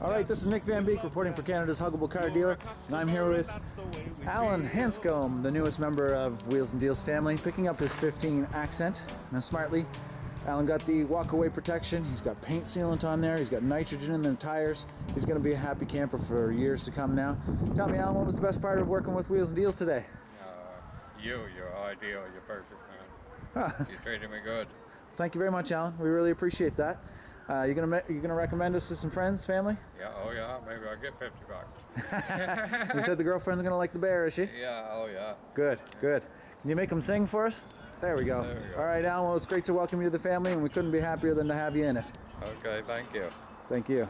All right, this is Nick Van Beek reporting for Canada's Huggable Car Dealer, and I'm here with Allen Hanscomb, the newest member of Wheels and Deals family, picking up his 15 Accent. Now, smartly, Allen got the walkaway protection. He's got paint sealant on there. He's got nitrogen in the tires. He's going to be a happy camper for years to come now. Tell me, Allen, what was the best part of working with Wheels and Deals today? Uh, you, you're ideal, you're perfect, man. you treated me good. Thank you very much, Allen. We really appreciate that. Uh, you gonna you gonna recommend us to some friends, family? Yeah, oh yeah, maybe I'll get 50 bucks. You said the girlfriend's gonna like the bear, is she? Yeah, oh yeah. Good, good. Can you make them sing for us? There we go. There we go. All right, Allen. Well, it's great to welcome you to the family, and we couldn't be happier than to have you in it. Okay, thank you. Thank you.